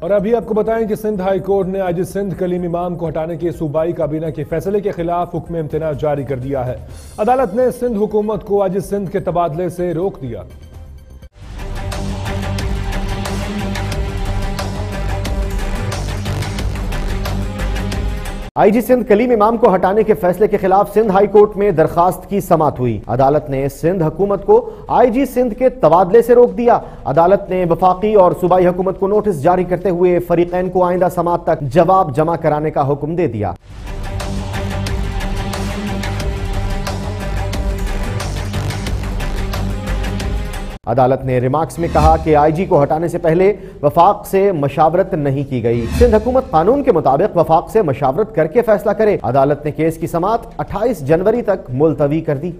اور ابھی آپ کو بتائیں کہ سندھ ہائی کورٹ نے آج سندھ کلیم امام کو ہٹانے کے صوبائی کابینہ کے فیصلے کے خلاف حکم امتناع جاری کر دیا ہے۔ عدالت نے سندھ حکومت کو آج سندھ کے تبادلے سے روک دیا۔ آئی جی سندھ کلیم امام کو ہٹانے کے فیصلے کے خلاف سندھ ہائی کورٹ میں درخواست کی سماعت ہوئی۔ عدالت نے سندھ حکومت کو آئی جی سندھ کے تبادلے سے روک دیا۔ عدالت نے وفاقی اور صوبائی حکومت کو نوٹس جاری کرتے ہوئے فریقین کو آئندہ سماعت تک جواب جمع کرانے کا حکم دے دیا۔ عدالت نے ریمارکس میں کہا کہ آئی جی کو ہٹانے سے پہلے وفاق سے مشاورت نہیں کی گئی۔ سندھ حکومت قانون کے مطابق وفاق سے مشاورت کر کے فیصلہ کرے۔ عدالت نے کیس کی سماعت اٹھائیس جنوری تک ملتوی کر دی۔